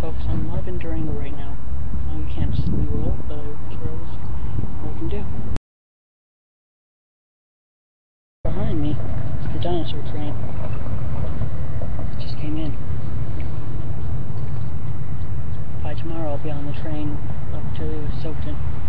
focus on live and Durango right now. Uh, you can't see me roll, but I was what I can do. Behind me is the dinosaur train. It just came in. By tomorrow I'll be on the train up to Silverton.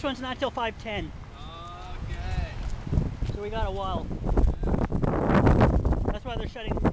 Next one's not till 510, Okay. so we got a while. That's why they're shutting.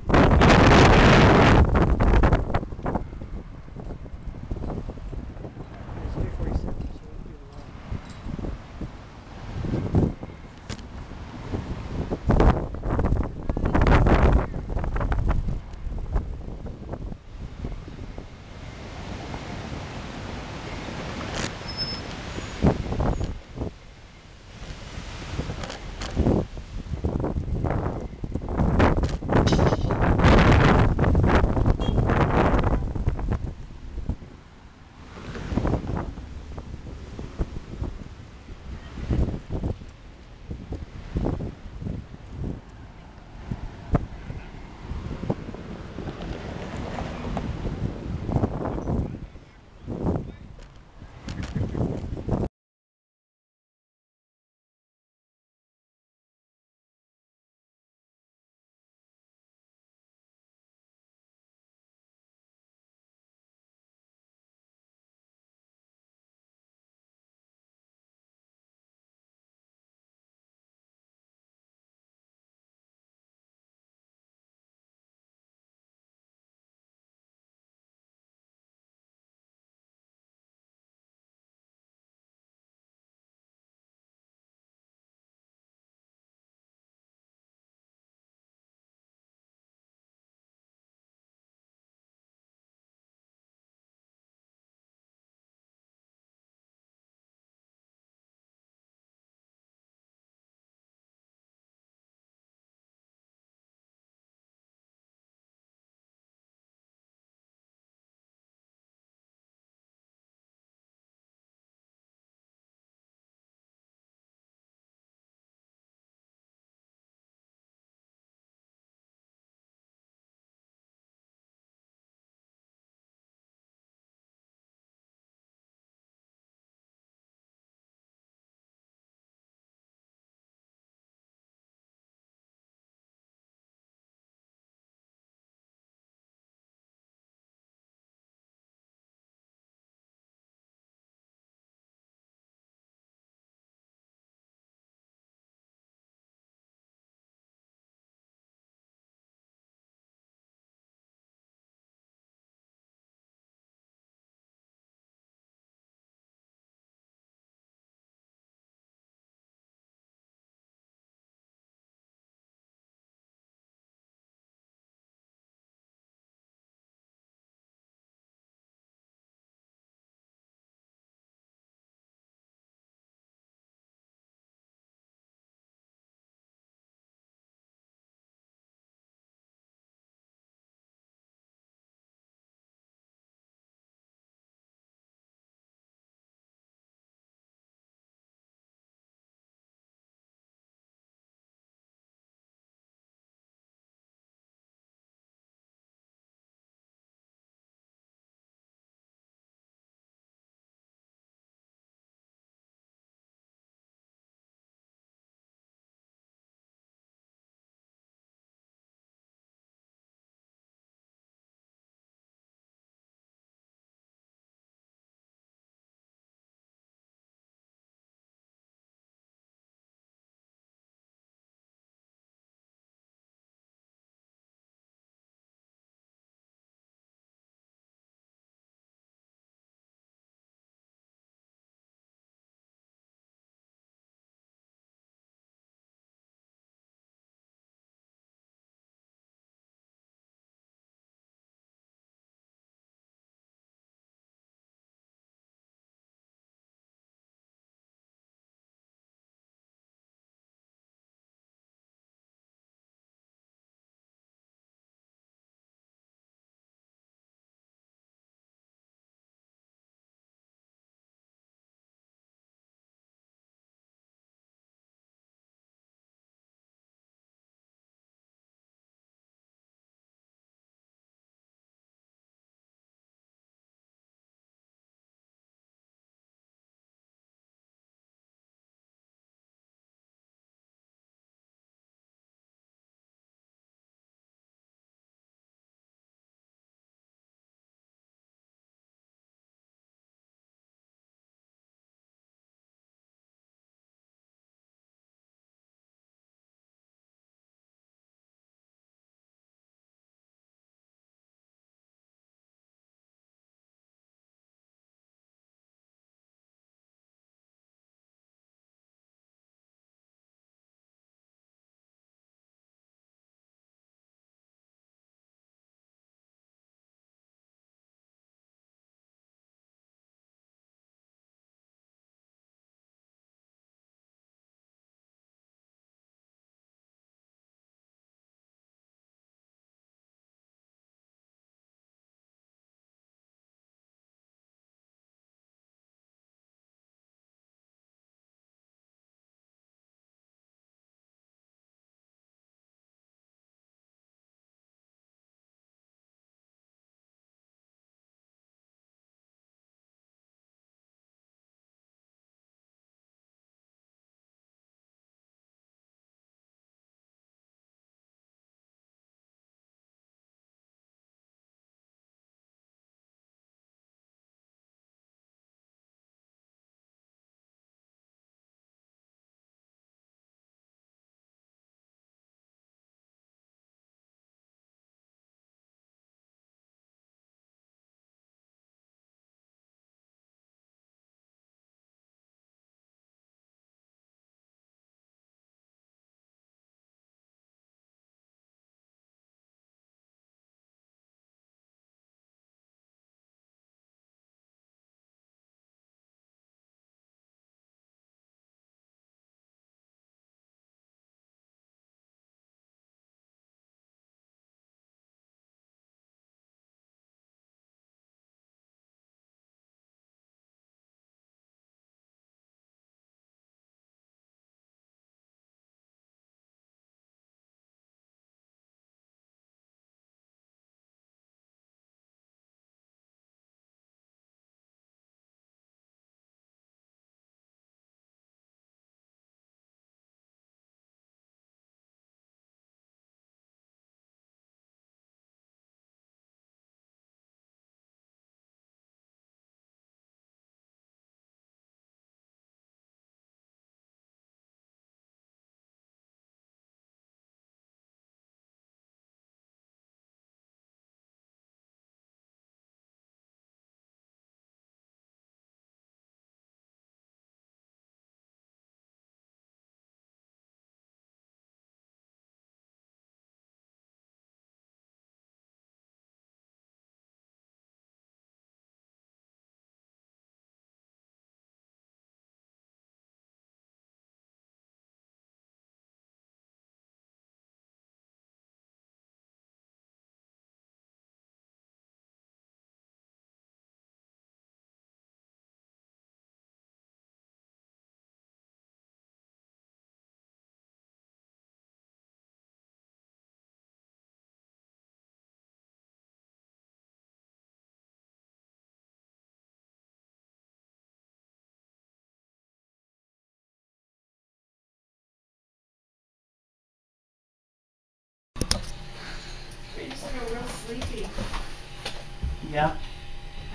Yeah.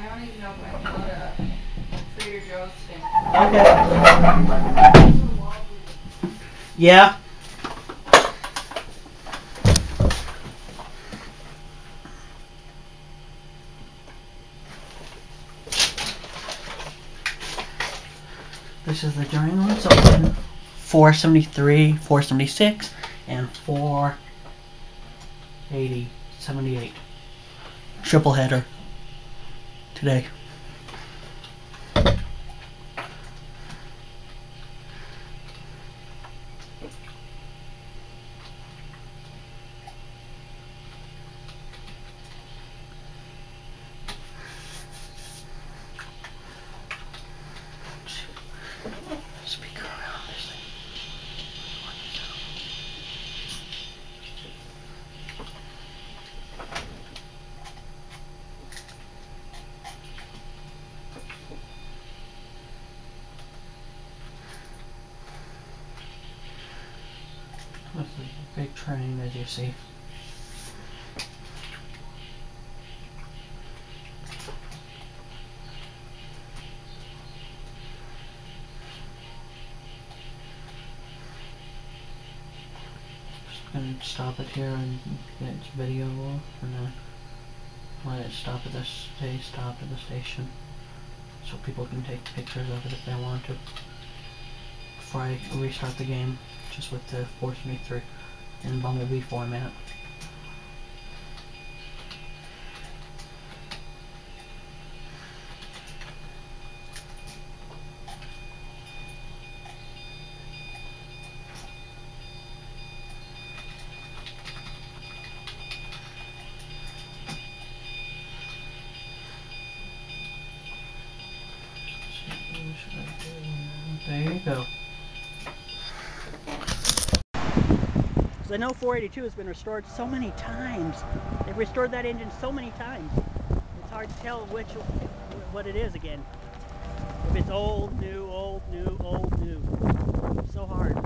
I don't even know if I can go to Trader Joe's thing. Okay. Yeah. This is the Durango it's open 473, 476, and 480, 78. Triple header today. Speaker around this thing. This is a big train as you see. Just gonna stop it here and get its video off and then let it stop at this stay stop at the station so people can take pictures of it if they want to before I restart the game just with the Force Me 3 in Bumblebee format. There you go. I know 482 has been restored so many times. They've restored that engine so many times. It's hard to tell which what it is again. If it's old, new, old, new, old, new. So hard.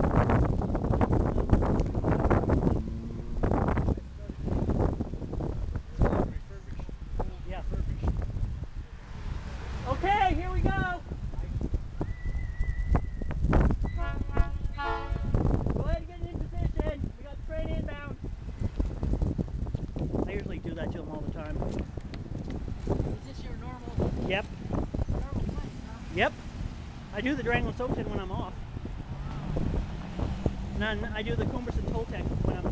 Yeah. Okay, here we go. Go ahead and get in position. We got the train inbound. I usually do that to them all the time. Is this your normal, Yep, normal place, huh? yep. I do the Durango Silverton when I'm off. And then I do the Cumbres and Toltec when I'm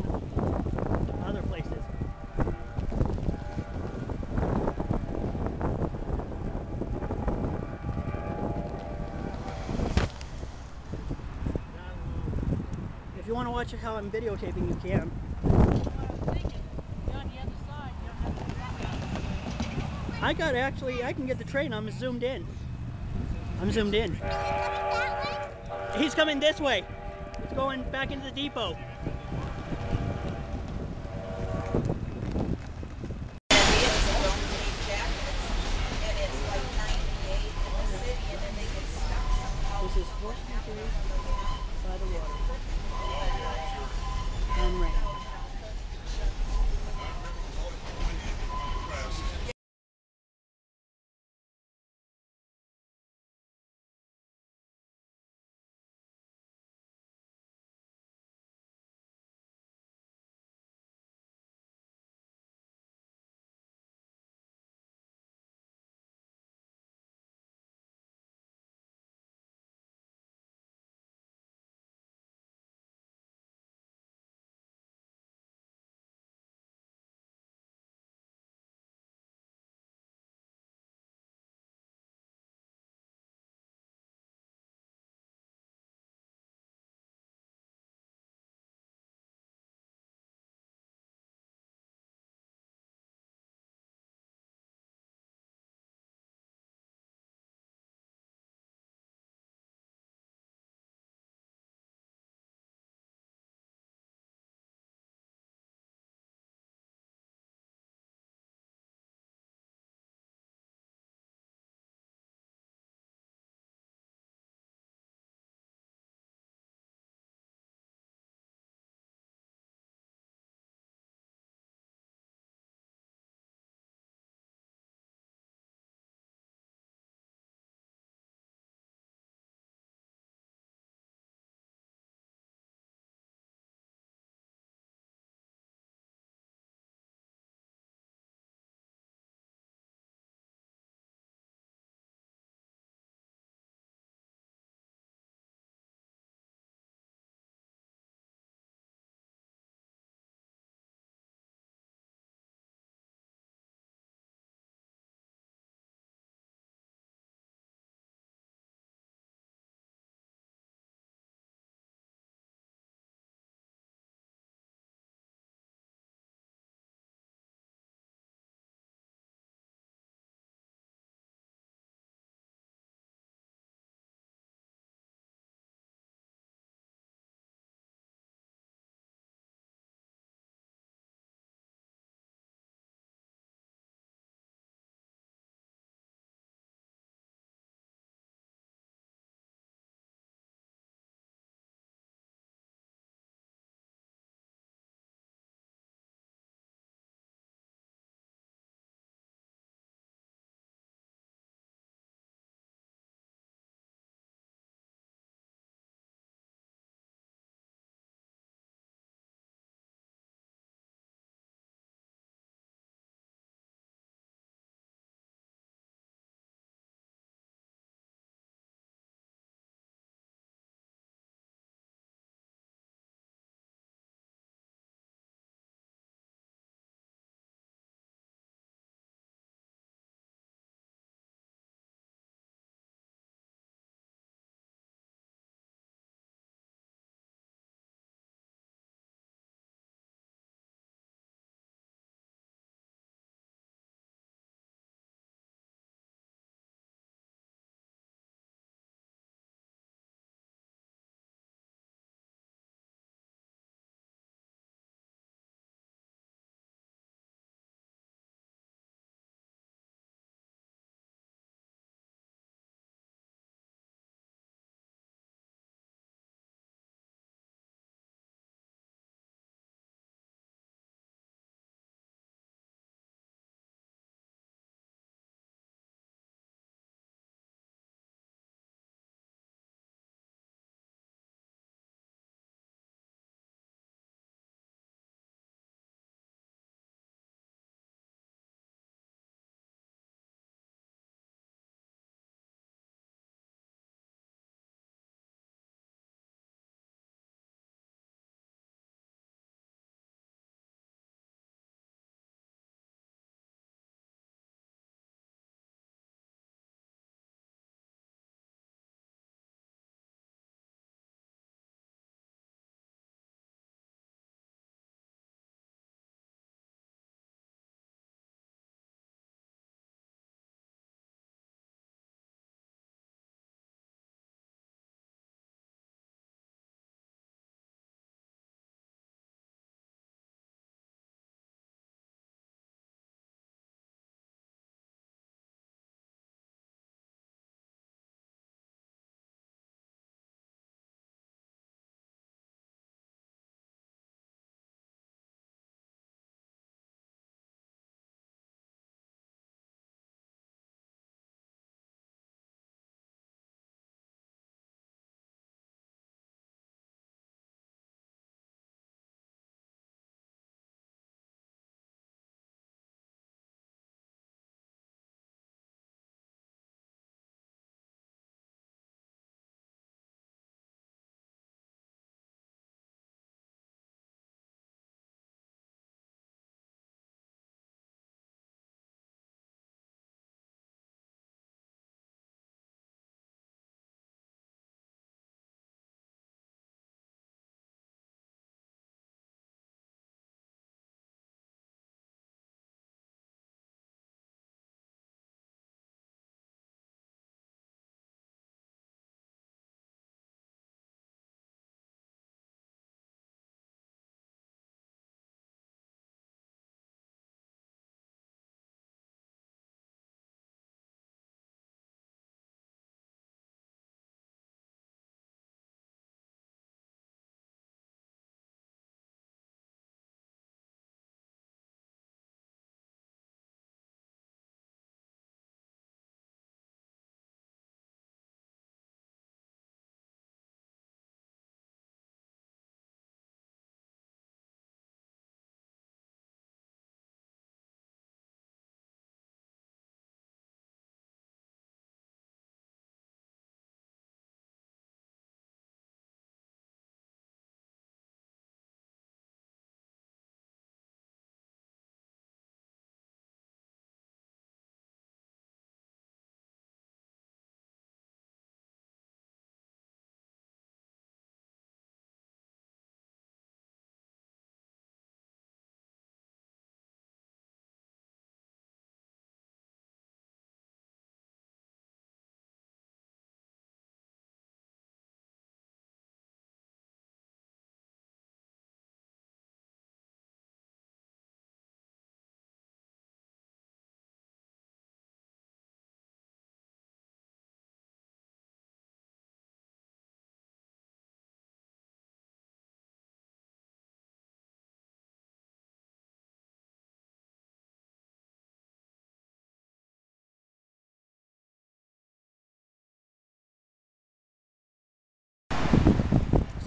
other places. If you want to watch how I'm videotaping, you can. I got actually, I can get the train. I'm zoomed in. I'm zoomed in. He's coming this way. It's going back into the depot.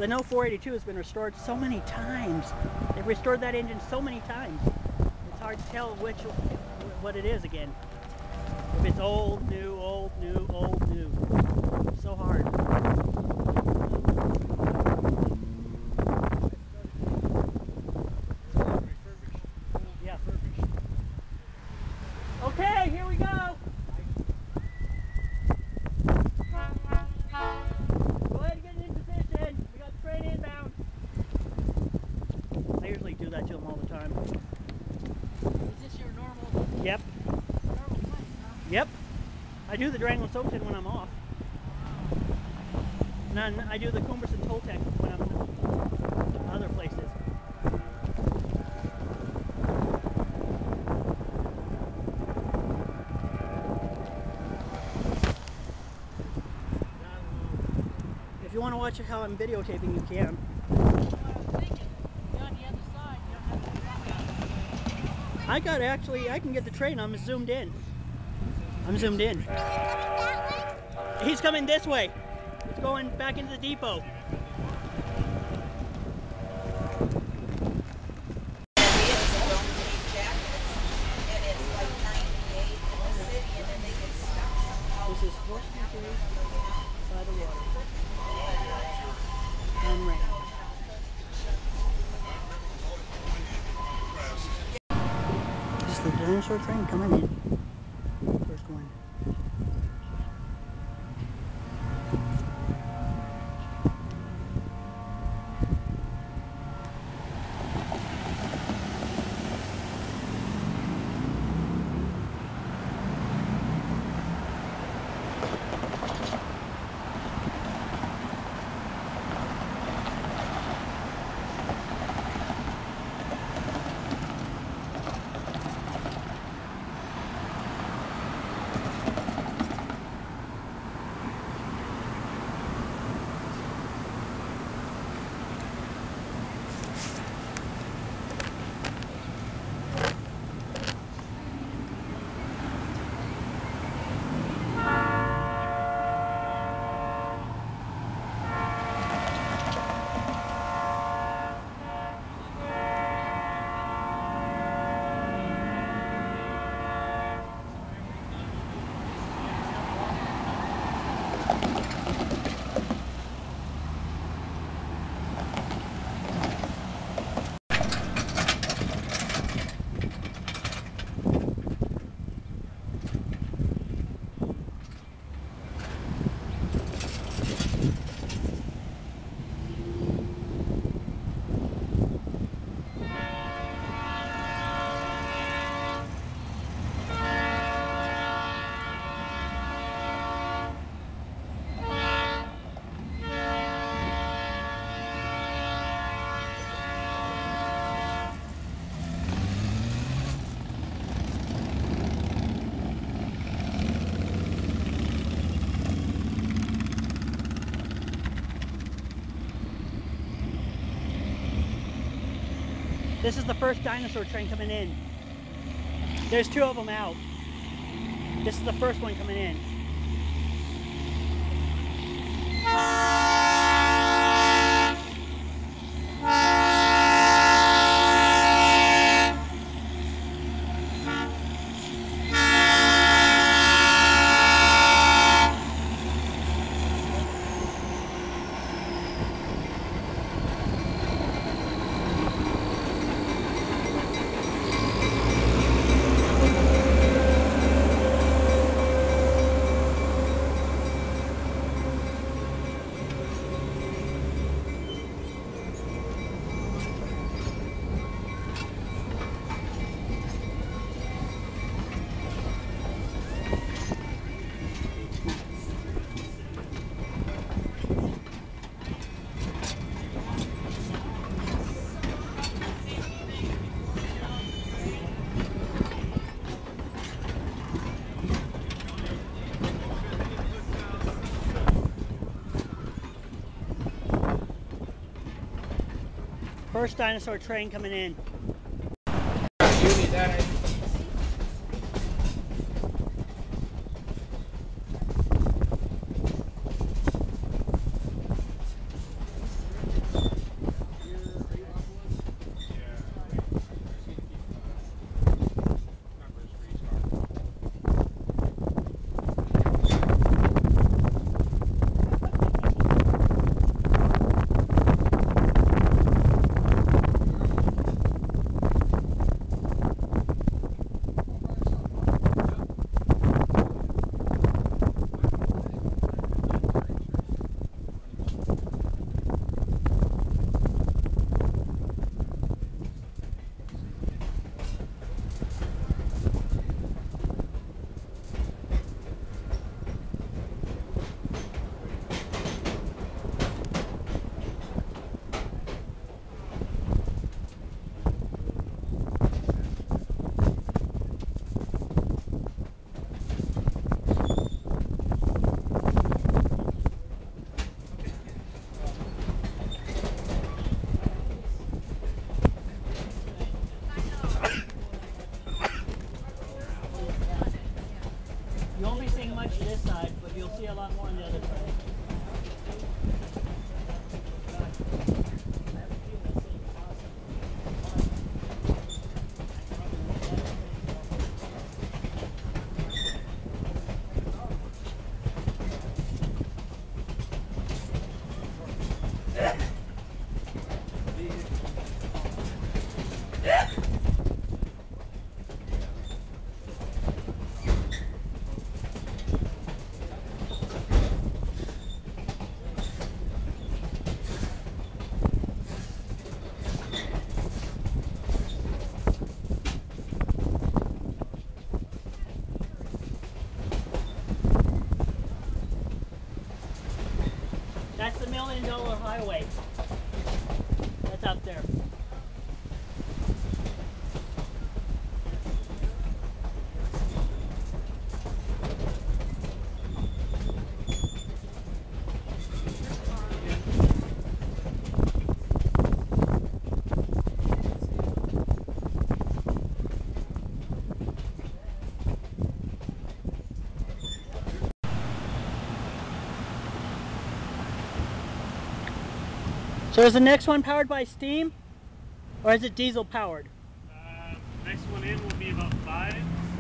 I know 482 has been restored so many times. They've restored that engine so many times. It's hard to tell which what it is again. If it's old, new, old, new, old, new. So hard. Yeah. Okay, here we go. Go ahead and get in position. We got the train inbound. I usually do that to them all the time. Is this your normal, Yep, normal place, huh? yep. I do the Durango and Silverton when I'm off. And then I do the Cumbres and Toltec when I'm other places. If you want to watch how I'm videotaping, you can. I. I got actually, I can get the train. I'm zoomed in. I'm zoomed in. He's coming this way. It's going back into the depot. This is the first dinosaur train coming in. There's two of them out. This is the first one coming in. First dinosaur train coming in. Highway. That's out there. So is the next one powered by steam? Or is it diesel powered? Uh, next one in will be about five.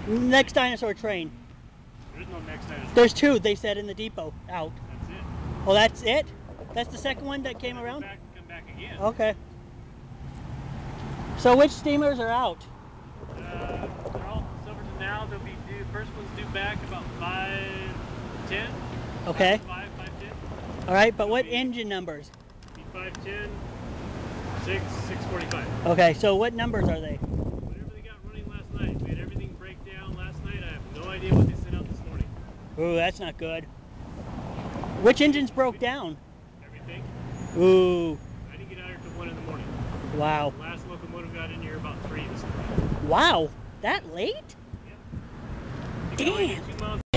Next dinosaur train. There's no next dinosaur. There's two, they said in the depot out. That's it. Oh, that's it? That's the second one that came Come around? Back, come back again. Okay. So which steamers are out? Uh, they're all Silverton now. They'll be due. First one's due back about five ten. Okay. Five five ten. All right, but what engine numbers? Be five ten. Six six forty five. Okay, so what numbers are they? Whatever they got running last night. We had everything break down last night. I have no idea what they sent out this morning. Ooh, that's not good. Which engines broke down? Everything. Ooh, I didn't get out here till one in the morning. wow. The last locomotive got in here about three this morning. Wow, that late? You can only get Damn.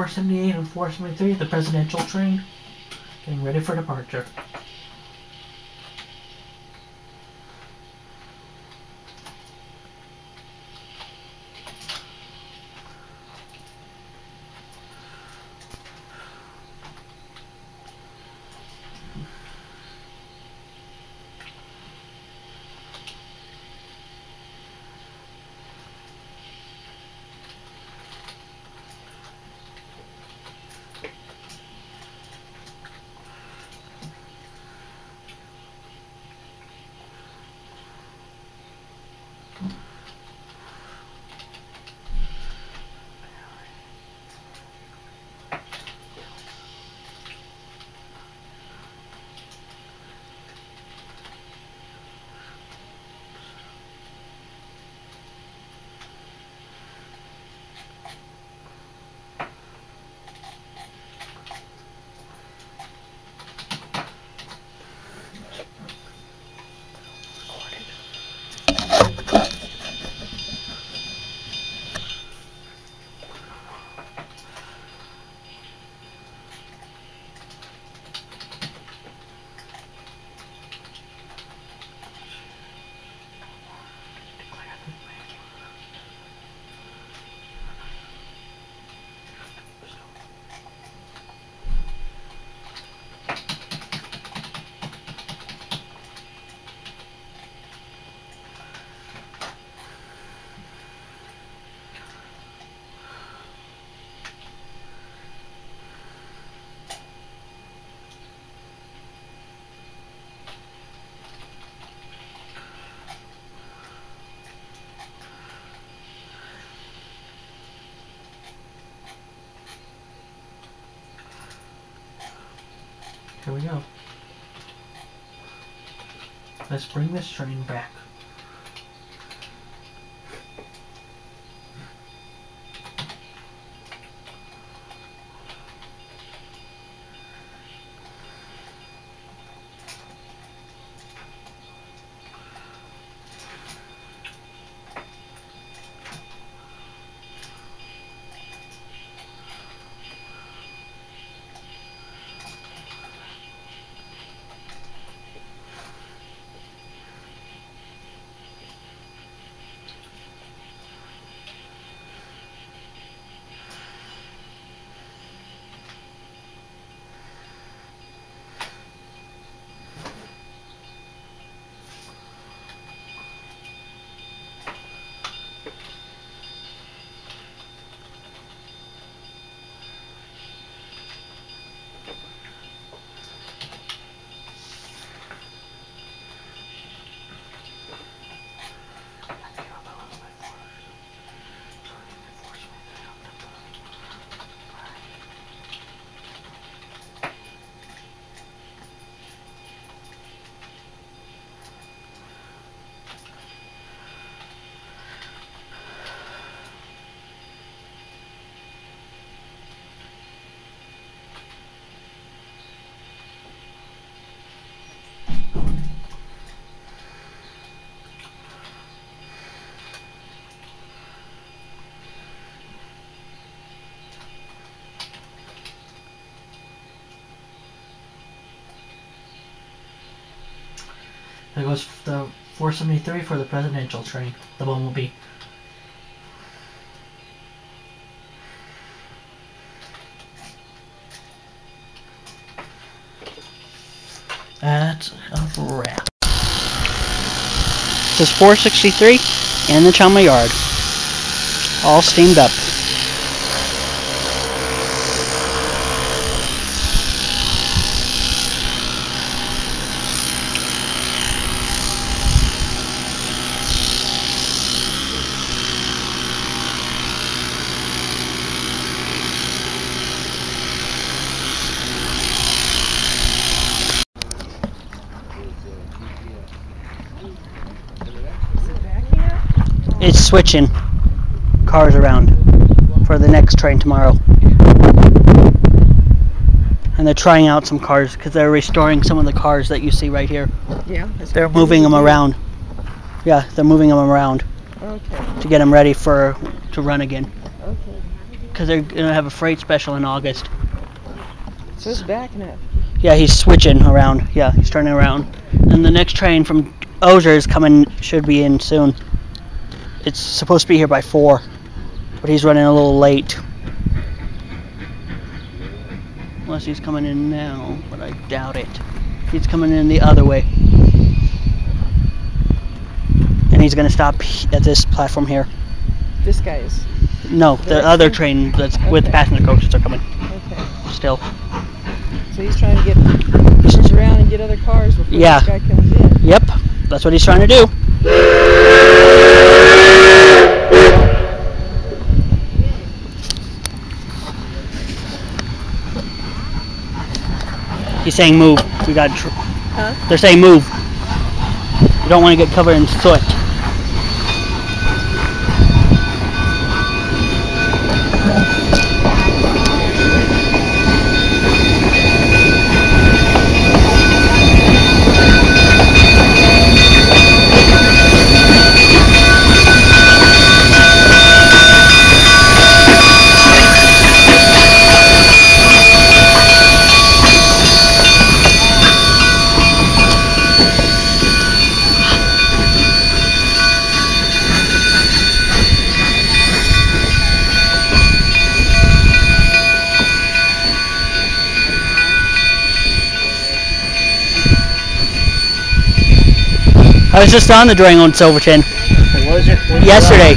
478 and 473, the presidential train, getting ready for departure. Here we go. Let's bring this train back. There goes the 473 for the presidential train, the bumblebee. That's a wrap. This is 463 in the Chama Yard. All steamed up. It's switching cars around for the next train tomorrow. And they're trying out some cars because they're restoring some of the cars that you see right here. Yeah. They're moving them around. Yeah, they're moving them around Okay, to get them ready for to run again. okay. because they're gonna have a freight special in August. So it's backing up. Yeah, he's switching around. Yeah, he's turning around. And the next train from Osier is coming, should be in soon. It's supposed to be here by 4, but he's running a little late. Unless he's coming in now, but I doubt it. He's coming in the other way. And he's going to stop at this platform here. This guy is. No, The the other train that's with Okay. passenger coaches are coming Okay. still. So he's trying to get around and get other cars before Yeah. this guy comes in. Yep, that's what he's trying to do. He's saying move. We got. Huh? They're saying move. We don't want to get covered in soot. I was just on the Durango on Silverton Was it? Yesterday.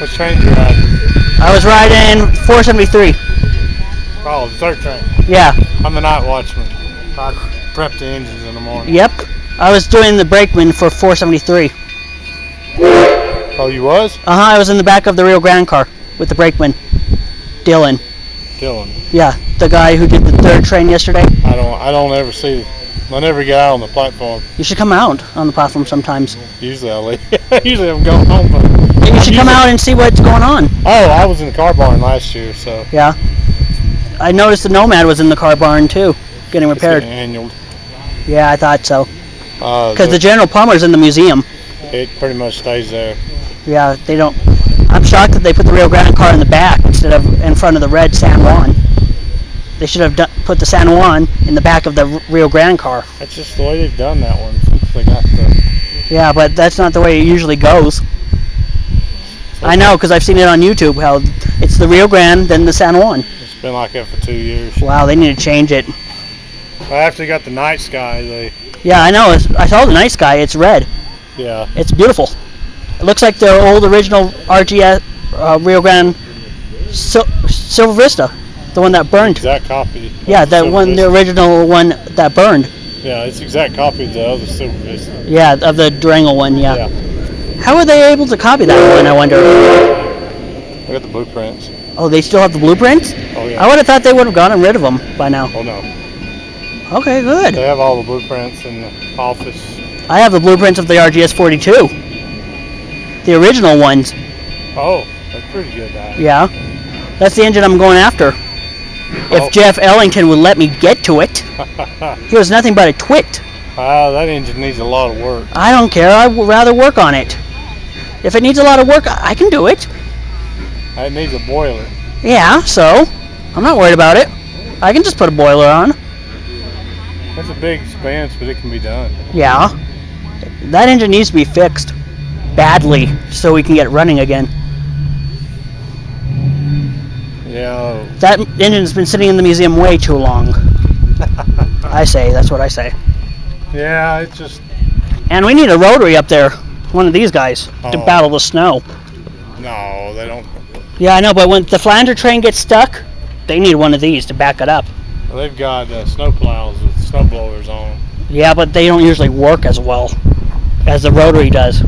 What train did you ride? I was riding 473. Oh, the third train. Yeah. I'm the night watchman. I prep the engines in the morning. Yep. I was doing the brakeman for 473. Oh, you was? Uh huh. I was in the back of the Rio Grande car with the brakeman, Dylan. Dylan. Yeah, the guy who did the third train yesterday. I don't. I don't ever see. I never get out on the platform. You should come out on the platform sometimes. Usually I leave. Usually I'm going home. But You should come out and see what's going on. oh, I was in the car barn last year, so Yeah. I noticed the Nomad was in the car barn too, getting repaired. annual. Yeah, I thought so. Uh, Because the General Palmer's in the museum. it pretty much stays there. Yeah, they don't. I'm shocked that they put the Rio Grande car in the back instead of in front of the red San Juan. They should have done, put the San Juan in the back of the Rio Grande car. That's just the way they've done that one since they got the. Yeah, but that's not the way it usually goes. I know because I've seen it on YouTube how it's the Rio Grande, then the San Juan. It's been like that for two years. Wow, they need to change it. I actually got the night sky, they Yeah, I know. I saw the night sky. It's red. yeah. It's beautiful. It looks like the old original RGS uh, Rio Grande Sil- Silver Vista, the one that burned. Exact copy. Yeah, that Silver one, the original one that burned. Yeah, it's exact copy of the other Silver Vista. Yeah, of the Durango one. Yeah. Yeah. How were they able to copy that one? I wonder. We got the blueprints. Oh, they still have the blueprints. Oh yeah. I would have thought they would have gotten rid of them by now. Oh no. Okay, good. They have all the blueprints in the office. I have the blueprints of the RGS 42. The original ones. Oh, that's pretty good. That. Yeah. That's the engine I'm going after. If Oh. Jeff Ellington would let me get to it. He was nothing but a twit. Ah, that engine needs a lot of work. I don't care. I would rather work on it. If it needs a lot of work, I I can do it. It needs a boiler. Yeah, so I'm not worried about it. I can just put a boiler on. That's a big expense, but it can be done. Yeah. That engine needs to be fixed badly so we can get it running again. Yeah. That engine's been sitting in the museum way too long. I say, that's what I say. Yeah, it's just And we need a rotary up there, one of these guys, to Oh. battle the snow. no, they don't. Yeah, I know, but when the Flander train gets stuck, they need one of these to back it up. They've got uh, snow plows with snow blowers on. Yeah, but they don't usually work as well as the rotary does.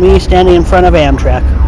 me standing in front of Amtrak.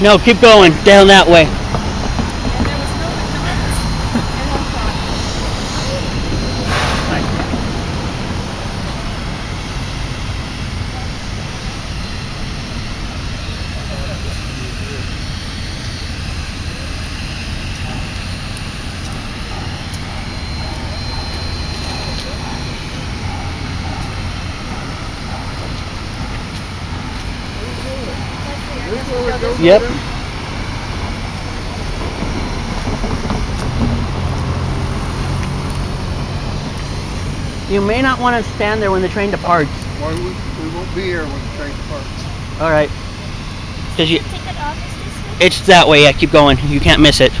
No, keep going, down that way. not want to stand there when the train departs. Why we, we won't be here when the train departs. All right. Cause you. It's that way. Yeah, keep going. You can't miss it.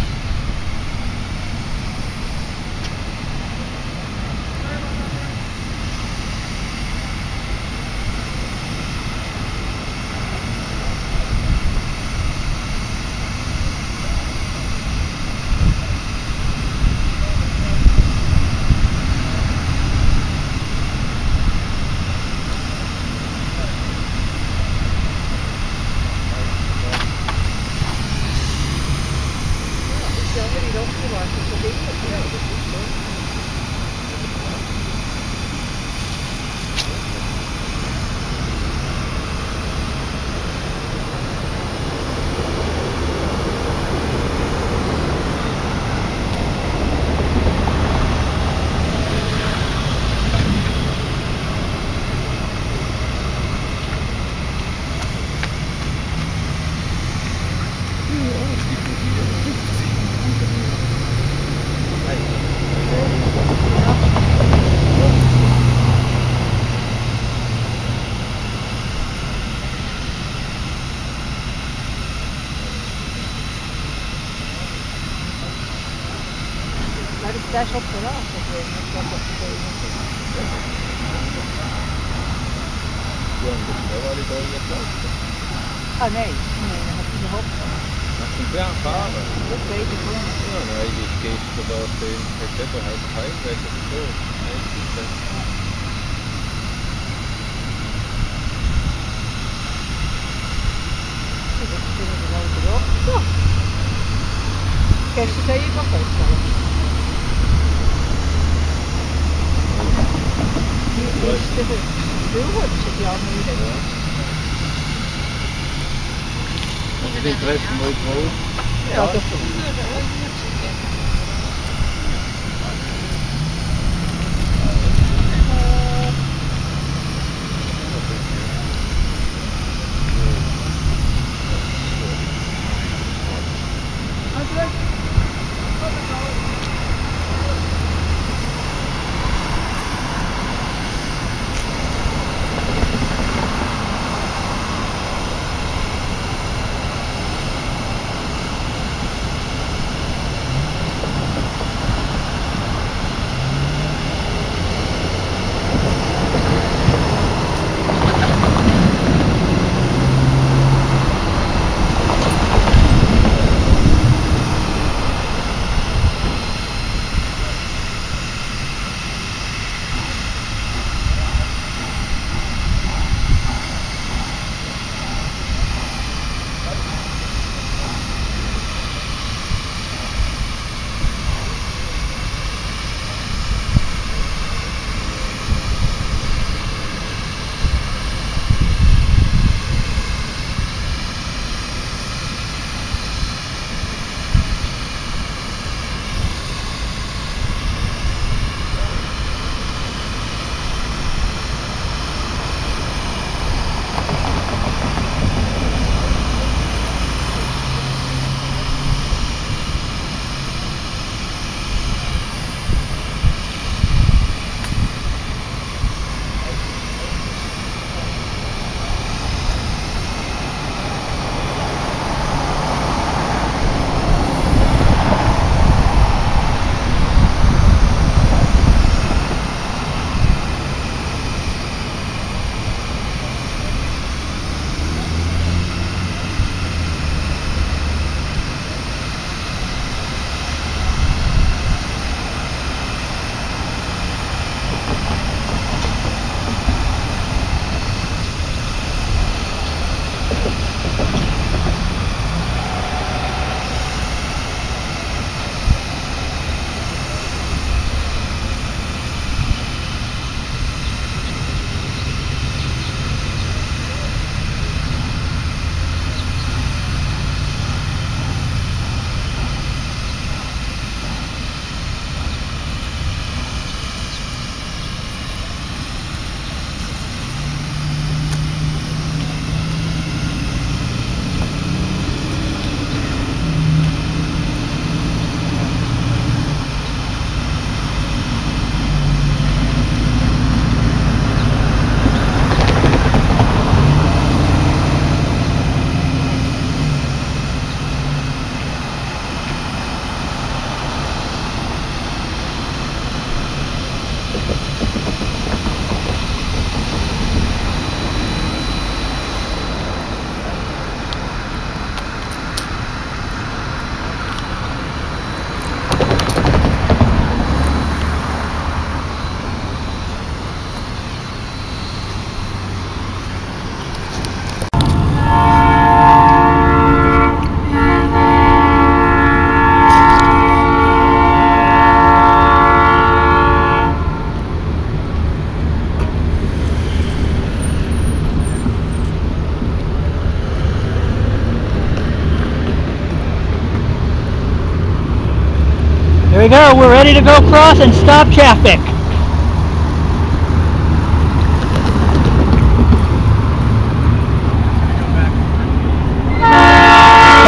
We're ready to go cross and stop traffic.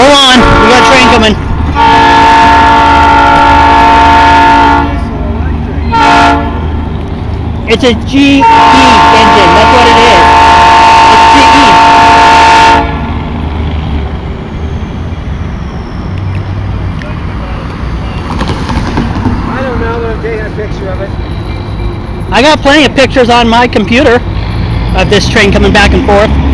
Hold on, we got a train coming. It's a GE engine, that's what it is. It's E. GE. I don't know, but I'm taking a picture of it. I got plenty of pictures on my computer of this train coming back and forth.